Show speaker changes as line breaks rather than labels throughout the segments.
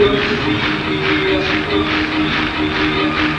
I'm be a.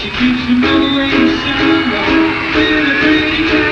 She keeps the middle lane sound on, a pretty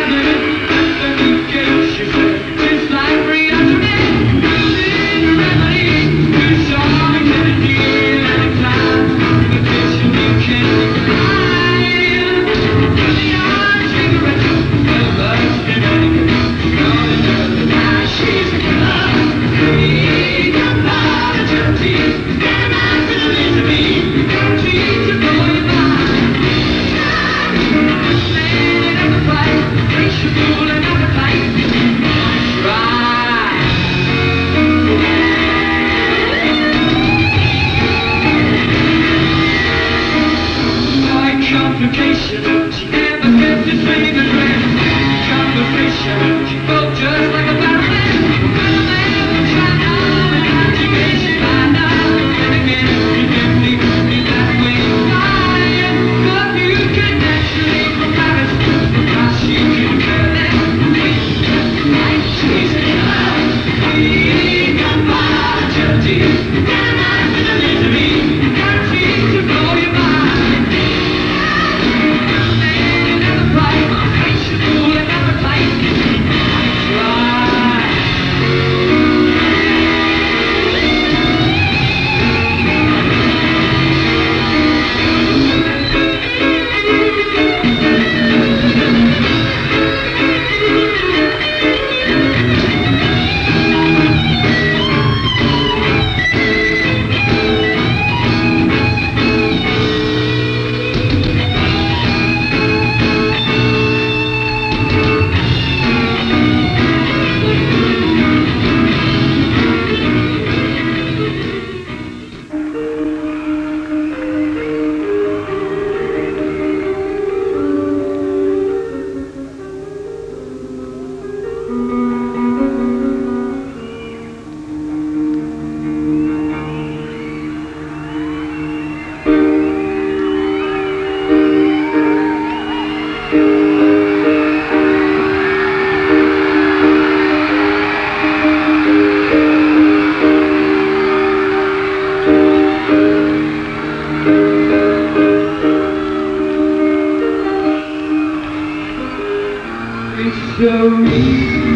So